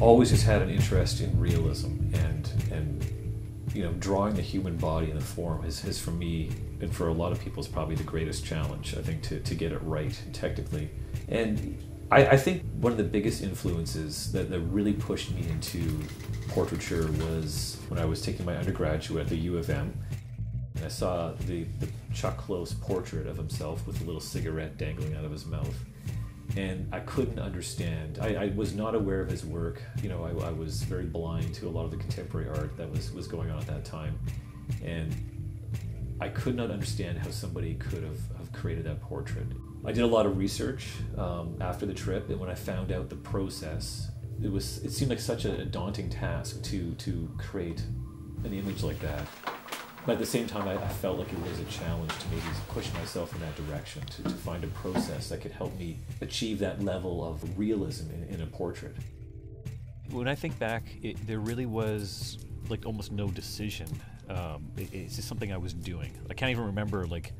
always just had an interest in realism and and you know drawing the human body in the form is, is for me and for a lot of people is probably the greatest challenge I think to, to get it right technically. And I, I think one of the biggest influences that, that really pushed me into portraiture was when I was taking my undergraduate at the U of M and I saw the, the Chuck Close portrait of himself with a little cigarette dangling out of his mouth and I couldn't understand. I, I, was not aware of his work. You know, I, I, was very blind to a lot of the contemporary art that was, was going on at that time. And I could not understand how somebody could have, have created that portrait. I did a lot of research um, after the trip, and when I found out the process, it was it seemed like such a daunting task to to create an image like that. But at the same time, I, I, felt like it was a challenge to maybe push myself in that direction, to, to find a process that could help me achieve that level of realism in, in a portrait. When I think back, it, there really was like almost no decision. Um, it, it's just something I was doing. I can't even remember like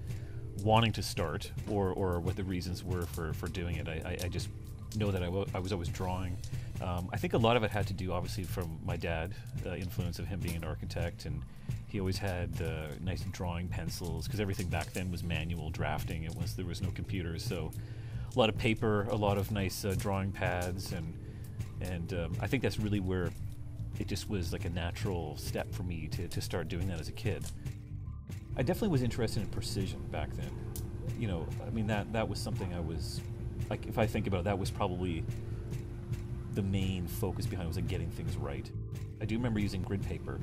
wanting to start or, or what the reasons were for, for doing it. I, I, I just know that I, I was always drawing. Um, I think a lot of it had to do, obviously, from my dad, the influence of him being an architect and he always had uh, nice drawing pencils because everything back then was manual drafting. It was there was no computers, so a lot of paper, a lot of nice uh, drawing pads, and and um, I think that's really where it just was like a natural step for me to, to start doing that as a kid. I definitely was interested in precision back then. You know, I mean that that was something I was like if I think about it, that was probably the main focus behind it was like getting things right. I do remember using grid paper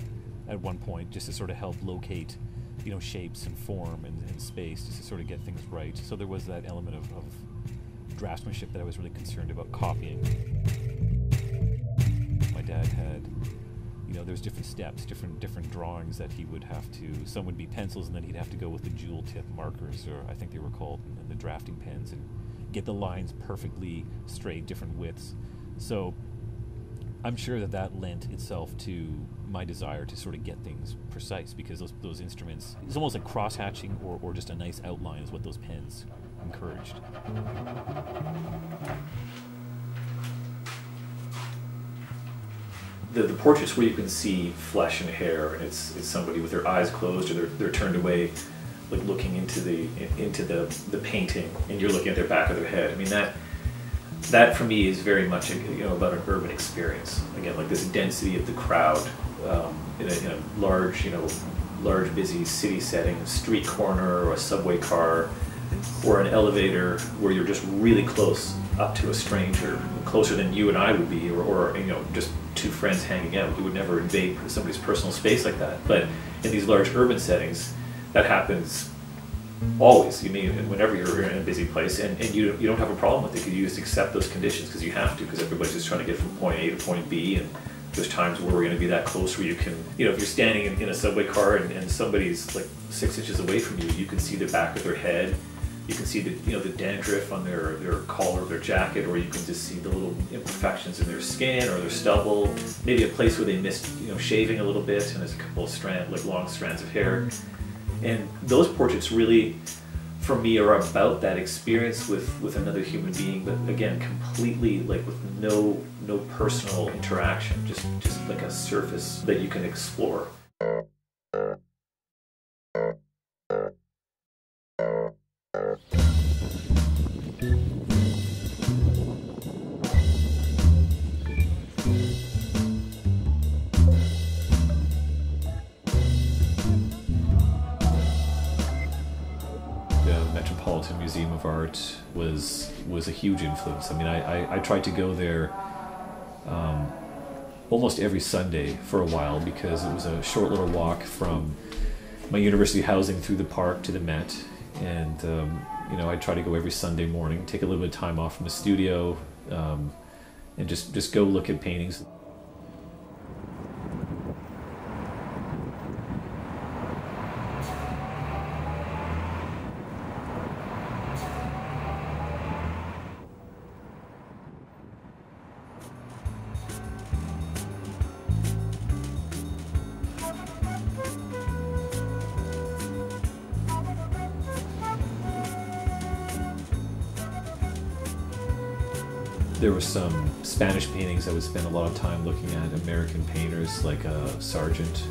at one point just to sort of help locate you know shapes and form and, and space just to sort of get things right. So there was that element of, of draftsmanship that I was really concerned about copying. My dad had you know there's different steps different different drawings that he would have to some would be pencils and then he'd have to go with the jewel tip markers or I think they were called and the drafting pens and get the lines perfectly straight different widths. So I'm sure that that lent itself to my desire to sort of get things precise because those, those instruments, it's almost like cross hatching or, or just a nice outline is what those pens encouraged. The, the portraits where you can see flesh and hair, and it's, it's somebody with their eyes closed or they're, they're turned away, like looking into the into the, the painting, and you're looking at their back of their head. I mean that that for me is very much you know about an urban experience. Again, like this density of the crowd um, in, a, in, a, large you know large busy city setting, a street corner or a subway car, or an elevator where you're just really close up to a stranger, closer than you and I would be, or, or you know just two friends hanging out. You would never invade somebody's personal space like that. But in these large urban settings, that happens always. You mean whenever you're in a busy place, and, and you you don't have a problem with it you just accept those conditions because you have to because everybody's just trying to get from point A to point B, and there's times where we're going to be that close where you can, you know, if you're standing in, in a subway car and, and somebody's like six inches away from you, you can see the back of their head. You can see the you know the dandruff on their, their collar of their jacket, or you can just see the little imperfections in their skin or their stubble. Maybe a place where they missed you know shaving a little bit, and there's a couple of strand like long strands of hair. And those portraits really, for me, are about that experience with, with another human being, but again, completely like with no no personal interaction, just just like a surface that you can explore. Metropolitan Museum of Art was was a huge influence. I mean, I, I, I tried to go there um, almost every Sunday for a while because it was a short little walk from my university housing through the park to the Met, and um, you know I try to go every Sunday morning, take a little bit of time off from the studio, um, and just just go look at paintings. There were some Spanish paintings I would spend a lot of time looking at, American painters like uh, Sargent.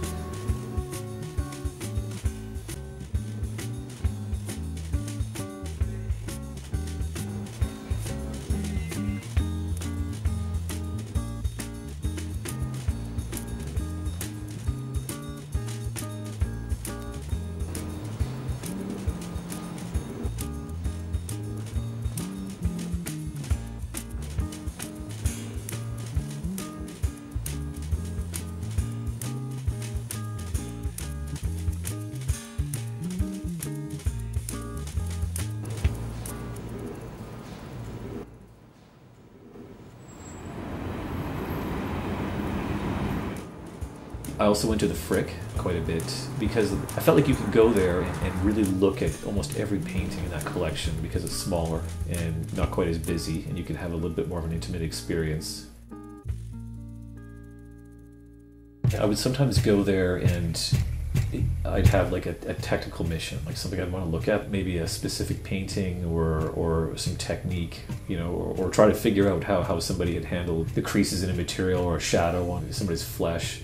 I also went to the Frick quite a bit because I felt like you could go there and, and, really look at almost every painting in that collection because it's smaller and not quite as busy, and you could have a little bit more of an intimate experience. I would sometimes go there and I'd have like a, a, technical mission, like something I'd want to look at, maybe a specific painting or or some technique, you know, or, or try to figure out how, how somebody had handled the creases in a material or a shadow on somebody's flesh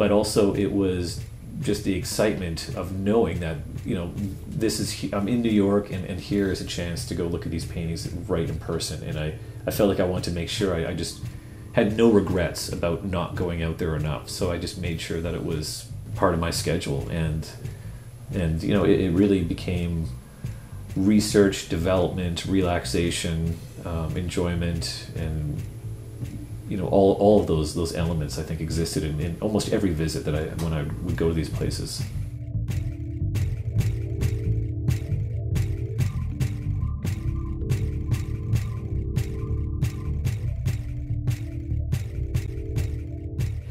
but also it was just the excitement of knowing that you know this is I'm in New York and, and here is a chance to go look at these paintings right in person. And I, I felt like I wanted to make sure I, I just had no regrets about not going out there enough. So I just made sure that it was part of my schedule. And and you know it, it really became research development relaxation um, enjoyment and you know all, all of those those elements I think existed in, in almost every visit that I when I would go to these places.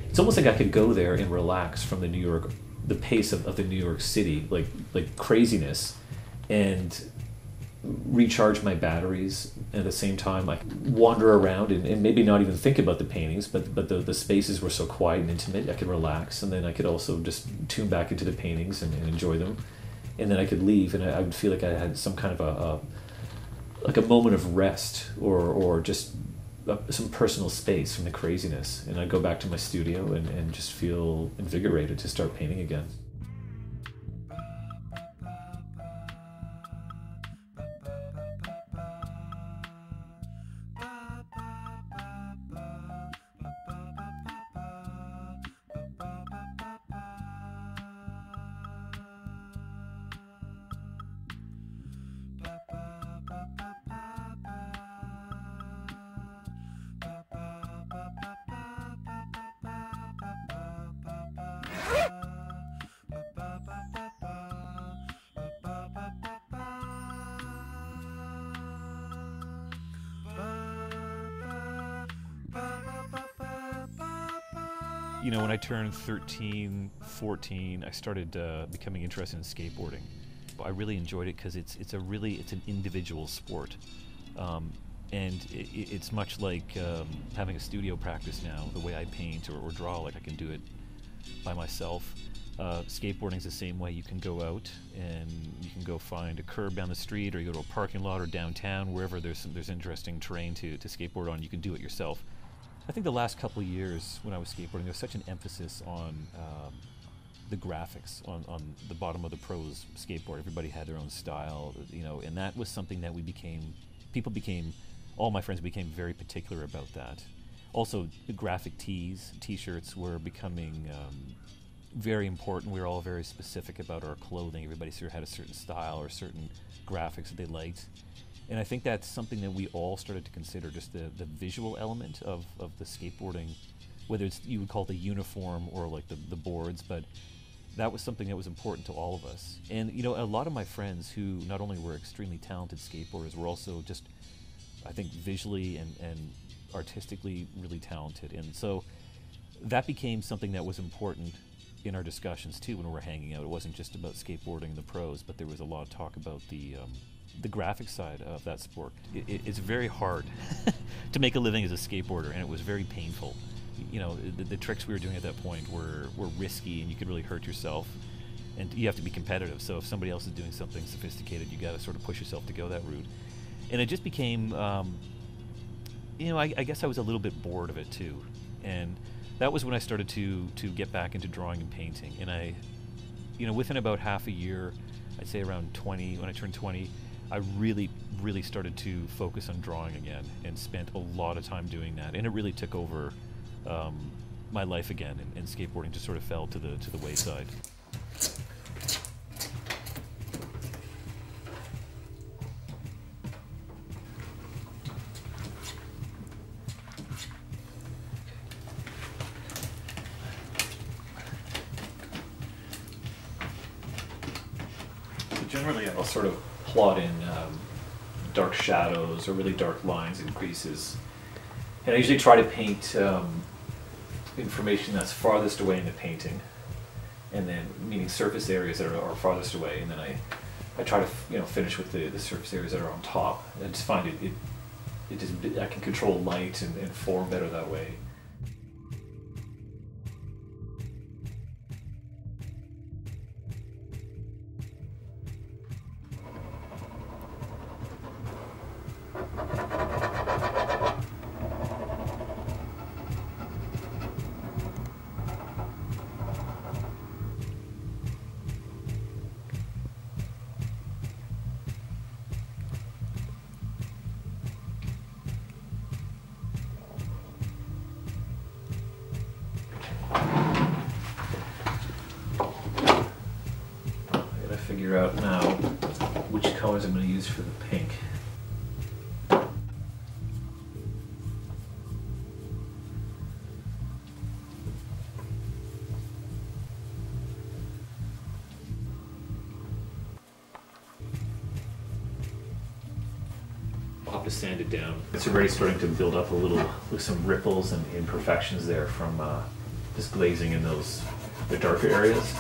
It's almost like I could go there and relax from the New York, the pace of, of the New York City, like like craziness, and recharge my batteries at the same time like wander around and, and, maybe not even think about the paintings but but the, the spaces were so quiet and intimate i could relax and then i could also just tune back into the paintings and, and enjoy them. And then i could leave and I, I, would feel like i had some kind of a, a like a moment of rest or or just some personal space from the craziness. And i'd go back to my studio and, and just feel invigorated to start painting again you know, when I turned 13, 14, I started uh, becoming interested in skateboarding. But I really enjoyed it because it's it's a really it's an individual sport, um, and it, it's much like um, having a studio practice now. The way I paint or, or draw, like I can do it by myself. Uh, skateboarding is the same way. You can go out and you can go find a curb down the street, or you go to a parking lot or downtown, wherever there's some, there's interesting terrain to, to skateboard on. You can do it yourself. I think the last couple of years when I was skateboarding, there was such an emphasis on um, the graphics on, on the bottom of the pros skateboard. Everybody had their own style, you know, and that was something that we became, people became, all my friends became very particular about that. Also, the graphic tees, t-shirts were becoming um, very important. We were all very specific about our clothing. Everybody sort of had a certain style or certain graphics that they liked and I think that's something that we all started to consider just the, the visual element of, of the skateboarding, whether it's you would call it the uniform or like the, the boards, but that was something that was important to all of us. And you know, a lot of my friends who not only were extremely talented skateboarders were also just, I think, visually and, and artistically really talented. And so that became something that was important in our discussions too when we were hanging out. It wasn't just about skateboarding the pros, but there was a lot of talk about the um, the graphic side of that sport. It, it, it's very hard to make a living as a skateboarder, and it was very painful. You know, the, the, tricks we were doing at that point were, were risky, and you could really hurt yourself. And you have to be competitive. So if somebody else is doing something sophisticated, you got to sort of push yourself to go that route. And it just became um, you know, I, I guess I was a little bit bored of it too, and that was when I started to to get back into drawing and painting. And I, you know, within about half a year, I'd say around 20, when I turned 20, I really, really started to focus on drawing again and spent a lot of time doing that. And it really took over um, my life again, and, and skateboarding just sort of fell to the to the wayside. Generally, I'll sort of plot in um, dark shadows or really dark lines and creases, and I usually try to paint um, information that's farthest away in the painting, and then meaning surface areas that are, are farthest away, and then I, I try to you know finish with the, the surface areas that are on top. I just find it, it, it just I can control light and, and form better that way. Use for the pink. I'll have to sand it down. It's already starting to build up a little, with some ripples and imperfections there from uh, just glazing in those, the darker areas.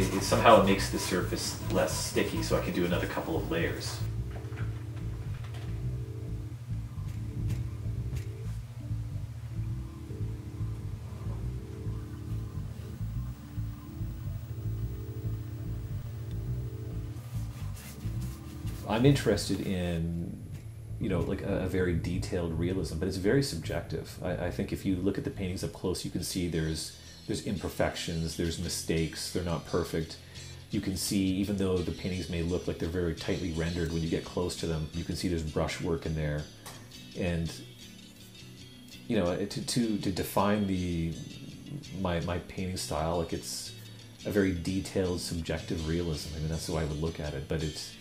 It, it somehow it makes the surface less sticky, so I can do another couple of layers. I'm interested in, you know, like a, a very detailed realism, but it's very subjective. I, I think if you look at the paintings up close, you can see there's there's imperfections, there's mistakes, they're not perfect. You can see, even though the paintings may look like they're very tightly rendered, when you get close to them, you can see there's brushwork in there, and you know, to to to define the my my painting style, like it's a very detailed, subjective realism. I mean, that's the way I would look at it. But it's,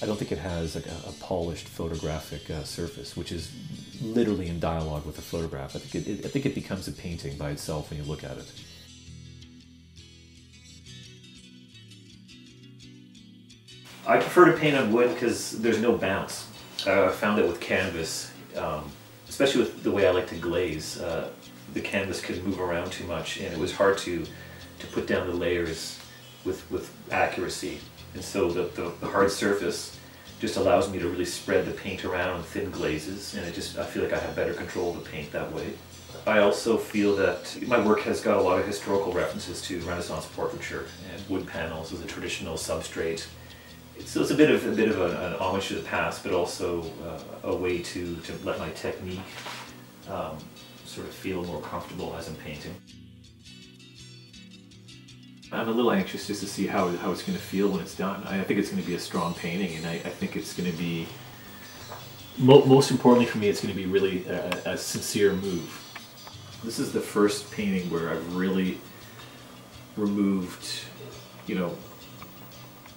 I don't think it has like a, a polished photographic uh, surface, which is literally in dialogue with the photograph. I think it, it, I think it becomes a painting by itself when you look at it. I prefer to paint on wood because there's no bounce. Uh, I found that with canvas, um, especially with the way I like to glaze, uh, the canvas could move around too much, and it was hard to to put down the layers with with accuracy. And so the, the, the hard surface just allows me to really spread the paint around on thin glazes, and it just I feel like I have better control of the paint that way. I also feel that my work has got a lot of historical references to Renaissance portraiture and wood panels as a traditional substrate. So it's a bit of a bit of a, an homage to the past, but also uh, a way to, to let my technique um, sort of feel more comfortable as I'm painting. I'm a little anxious just to see how, how it's going to feel when it's done. I, I think it's going to be a strong painting, and I, I think it's going to be, mo- most importantly for me, it's going to be really a, a sincere move. This is the first painting where I've really removed, you know,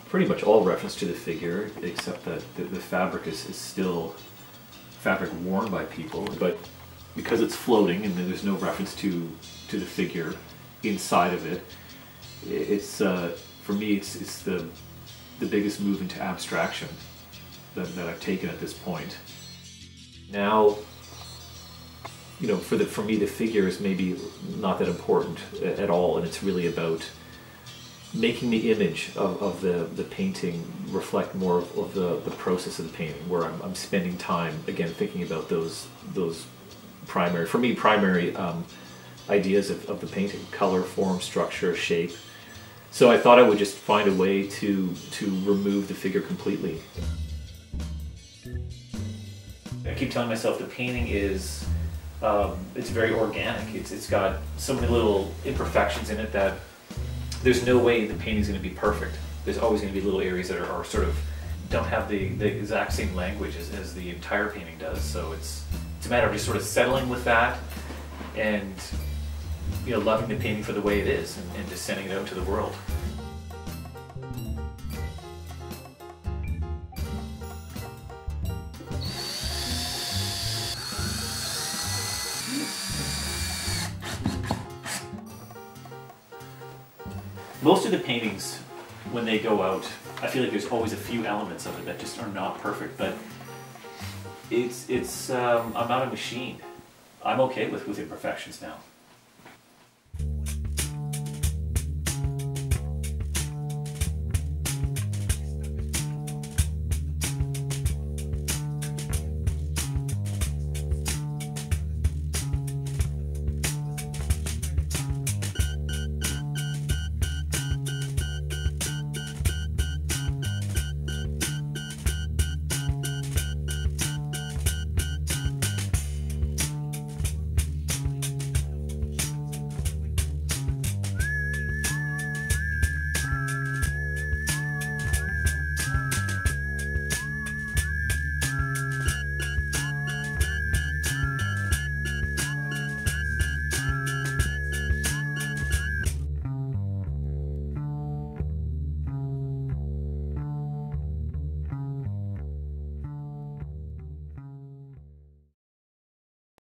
pretty much all reference to the figure, except that the, the fabric is, is still fabric worn by people, but because it's floating and there's no reference to to the figure inside of it, it's uh, for me it's it's the the biggest move into abstraction that, that I've taken at this point. Now, you know, for the for me the figure is maybe not that important at all, and it's really about making the image of, of the, the painting reflect more of, of the, the process of the painting where I'm, I'm spending time again thinking about those those primary for me primary um, ideas of, of the painting color form structure shape so I thought I would just find a way to to remove the figure completely I keep telling myself the painting is um, it's very organic. It's it's got so many little imperfections in it that there's no way the painting's going to be perfect. There's always going to be little areas that are, are sort of don't have the, the exact same language as, as the entire painting does. So it's it's a matter of just sort of settling with that and you know loving the painting for the way it is and, and just sending it out to the world. Most of the paintings, when they go out, I feel like there's always a few elements of it that just are not perfect. But it's it's um, I'm not a machine. I'm okay with with imperfections now.